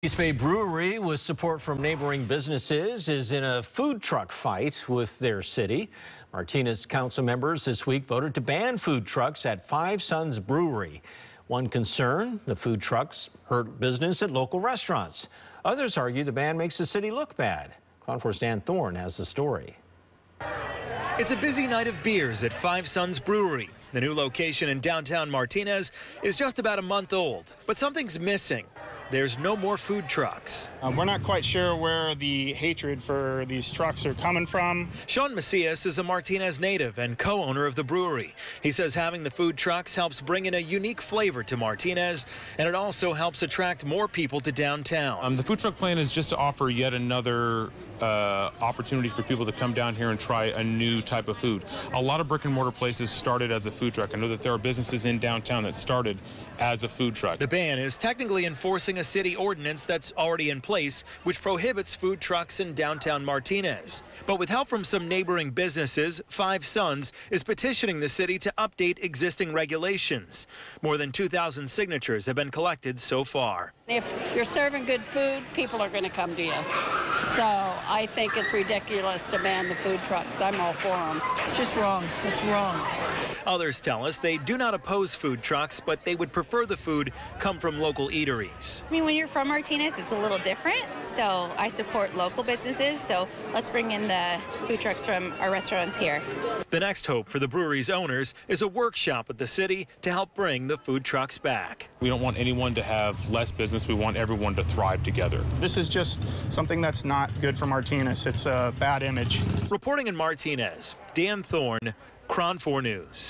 East Bay Brewery, with support from neighboring businesses, is in a food truck fight with their city. Martinez council members this week voted to ban food trucks at Five Sons Brewery. One concern, the food trucks hurt business at local restaurants. Others argue the ban makes the city look bad. KRON 4's Dan Thorn has the story. It's a busy night of beers at Five Sons Brewery. The new location in downtown Martinez is just about a month old, but something's missing there's no more food trucks. Uh, we're not quite sure where the hatred for these trucks are coming from. Sean Macias is a Martinez native and co-owner of the brewery. He says having the food trucks helps bring in a unique flavor to Martinez, and it also helps attract more people to downtown. Um, the food truck plan is just to offer yet another uh, opportunity for people to come down here and try a new type of food. A lot of brick and mortar places started as a food truck. I know that there are businesses in downtown that started as a food truck. The ban is technically enforcing a city ordinance that's already in place, which prohibits food trucks in downtown Martinez. But with help from some neighboring businesses, Five Sons is petitioning the city to update existing regulations. More than 2,000 signatures have been collected so far. If you're serving good food, people are going to come to you. So I think it's ridiculous to ban the food trucks. I'm all for them. It's just wrong. It's wrong. Others tell us they do not oppose food trucks, but they would prefer the food come from local eateries. I mean, when you're from Martinez, it's a little different. So I support local businesses. So let's bring in the food trucks from our restaurants here. The next hope for the brewery's owners is a workshop with the city to help bring the food trucks back. We don't want anyone to have less business. We want everyone to thrive together. This is just something that's not good for Martinez. It's a bad image. Reporting in Martinez, Dan Thorn, KRON 4 News.